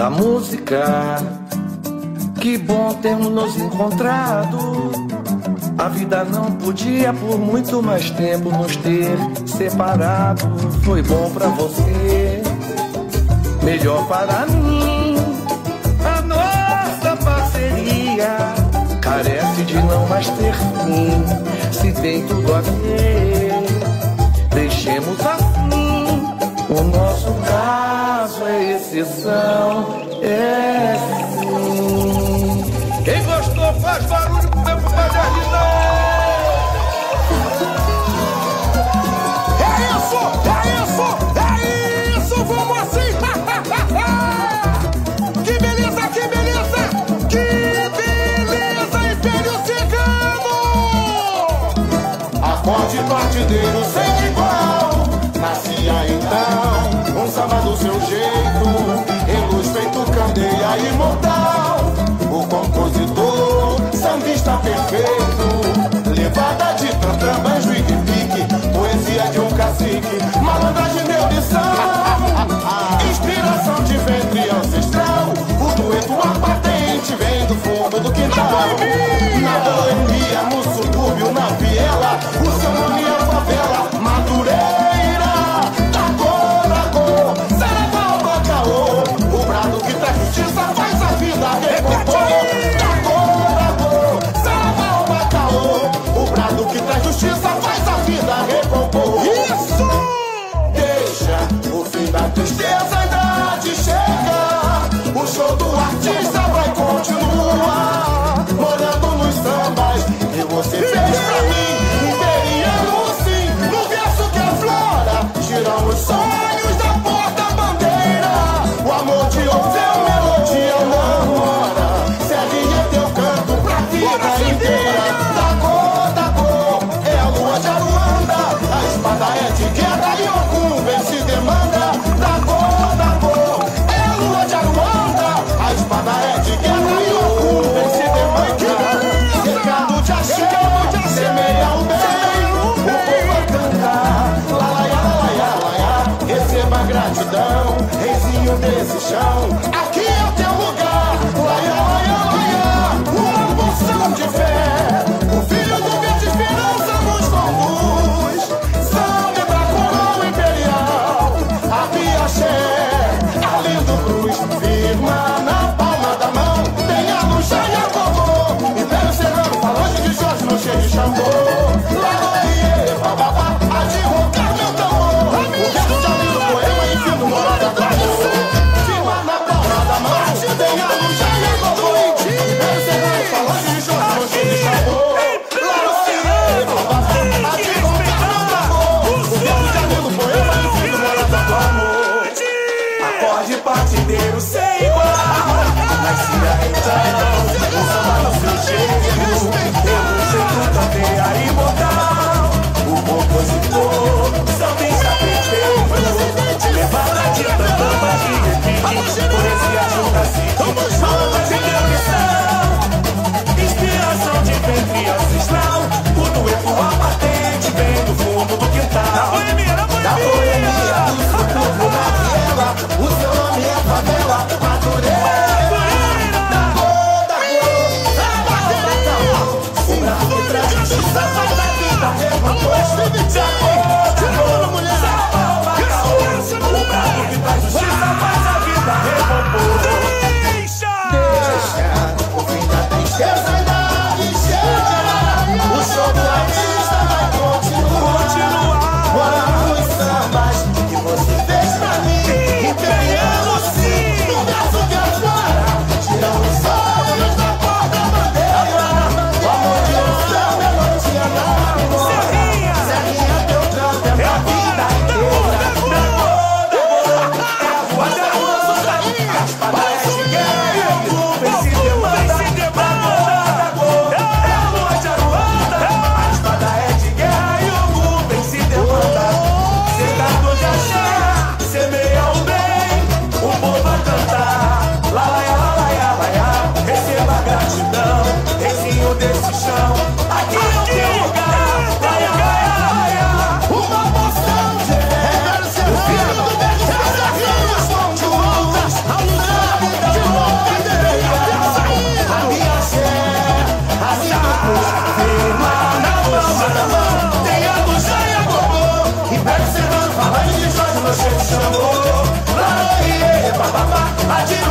da música. Que bom termos nos encontrado. A vida não podia por muito mais tempo nos ter separado. Foi bom para você, melhor para mim. A nossa parceria carece de não mais ter fim. Se tem tudo a ver, deixemos assim o nosso caso caso é exceção, é sim. Quem gostou faz barulho pra modernidade. pique. Malandragem meu lição. Inspiração de ventre ancestral. O dueto apartente vem do fundo do quintal. Santos, Deus I'll keep. Xangô, Maria, eh, papapá, adivinha.